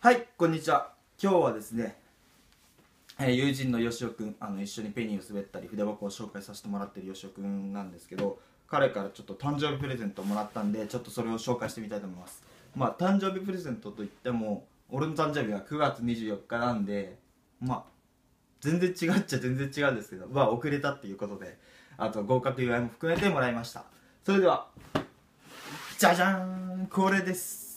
はいこんにちは。今日はですね、えー友人のよしおくんあの一緒にペニーを滑ったり筆箱を紹介させてもらってるよしおくんなんですけど彼からちょっと誕生日プレゼントをもらったんでちょっとそれを紹介してみたいと思います。まあ誕生日プレゼントといっても俺の誕生日は9月24日なんでまあ全然違っちゃ全然違うんですけどまあ遅れたっていうことであと合格祝いも含めてもらいました。それではじゃじゃーんこれです。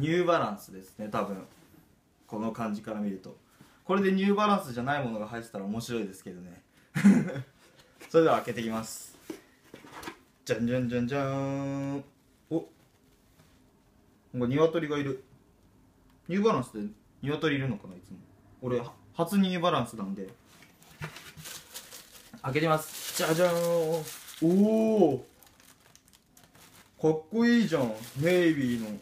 ニューバランスですね多分。この感じから見ると。これでニューバランスじゃないものが入ってたら面白いですけどね。それでは開けていきます。じゃんじゃんじゃん。じゃーんお。なんか鶏がいる。ニューバランスで鶏いるのかないつも。俺は初ニューバランスなんで。開けてます。じゃじゃーん。おおかっこいいじゃん。ネイビーの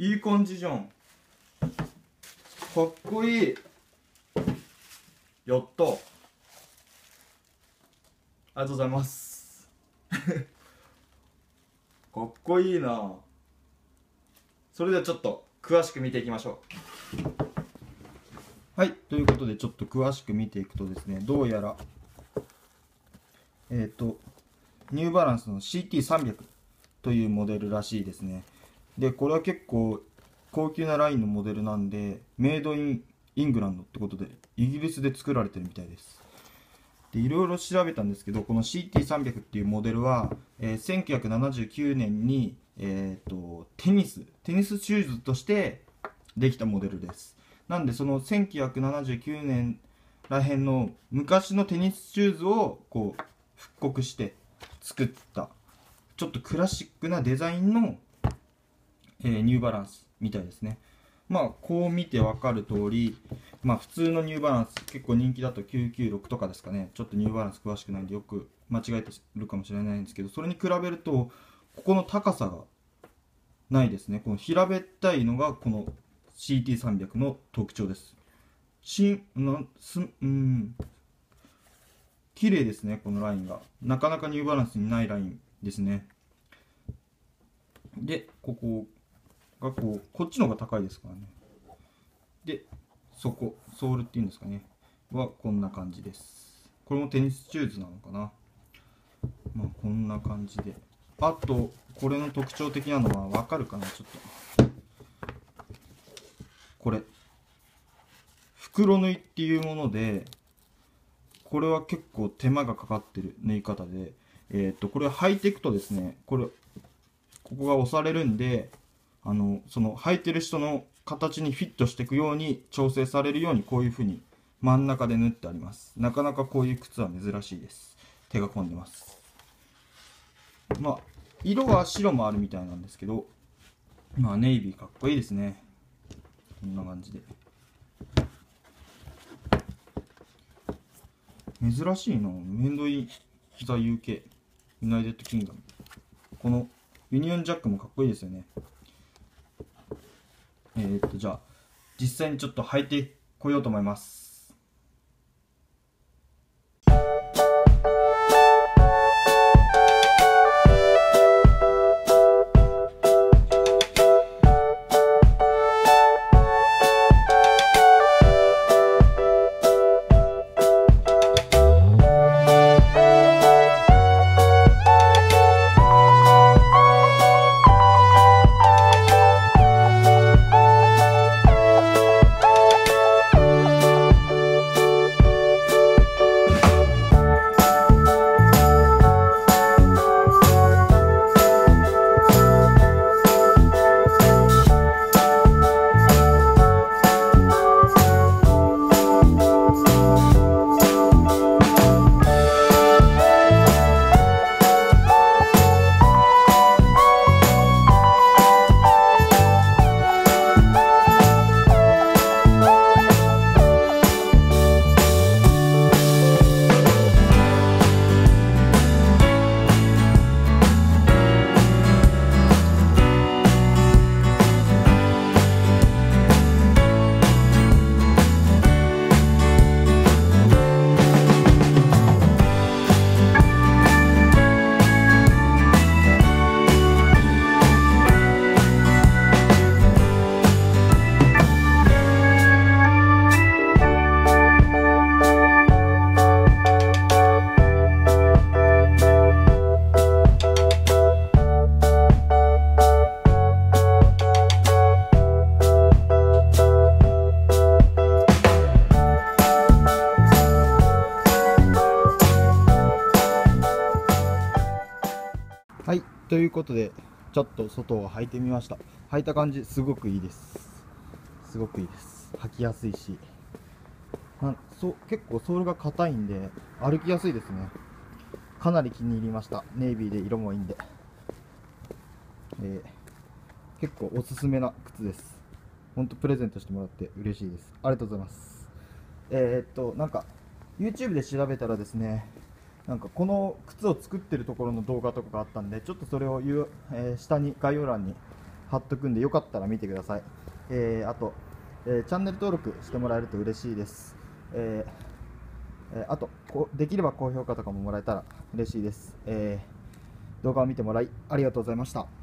いい感じじゃん。かっこいい。やった。ありがとうございます。かっこいいな。それではちょっと詳しく見ていきましょう。はい。ということでちょっと詳しく見ていくとですねどうやらえっ、とニューバランスの CT300 というモデルらしいですね。でこれは結構高級なラインのモデルなんでメイドインイングランドってことでイギリスで作られてるみたいです。でいろいろ調べたんですけどこの CT300 っていうモデルは、えー1979年に、えー、とテニステニスシューズとしてできたモデルです。なんでその1979年らへんの昔のテニスシューズをこう復刻して作ったちょっとクラシックなデザインのえーニューバランスみたいですね。まあこう見て分かる通りまあ普通のニューバランス結構人気だと996とかですかね。ちょっとニューバランス詳しくないんでよく間違えてるかもしれないんですけどそれに比べるとここの高さがないですね。この平べったいのがこの CT300 の特徴です。しなんすうん。綺麗ですねこのラインが。なかなかニューバランスにないラインですね。でここがこうこっちの方が高いですからね。でそこソールっていうんですかね。はこんな感じです。これもテニスシューズなのかな。まあこんな感じで。あとこれの特徴的なのはわかるかな？ちょっと。これ。袋縫いっていうものでこれは結構手間がかかってる。縫い方で。えっ、とこれ履いていくとですねこれここが押されるんであのその履いてる人の形にフィットしていくように調整されるようにこういう風に真ん中で縫ってあります。なかなかこういう靴は珍しいです。手が込んでます。まあ色は白もあるみたいなんですけどまあネイビーかっこいいですね。こんな感じで。珍しいな。 Made in the UK United Kingdom。このユニオンジャックもかっこいいですよね。えー、っとじゃあ実際にちょっと履いてこようと思います。ということでちょっと外を履いてみました。履いた感じすごくいいです。すごくいいです。履きやすいし。なんそ結構ソールが硬いんで歩きやすいですね。かなり気に入りました。ネイビーで色もいいんで、えー結構おすすめな靴です。ほんとプレゼントしてもらって嬉しいです。ありがとうございます。えーっとなんか YouTube で調べたらですねなんかこの靴を作ってるところの動画とかがあったんでちょっとそれを言う、えー下に概要欄に貼っとくんでよかったら見てください、えーあと、えーチャンネル登録してもらえると嬉しいです、えーえーあとこうできれば高評価とかももらえたら嬉しいです、えー動画を見てもらいありがとうございました。